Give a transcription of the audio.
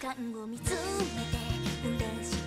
間を見つめて嬉しい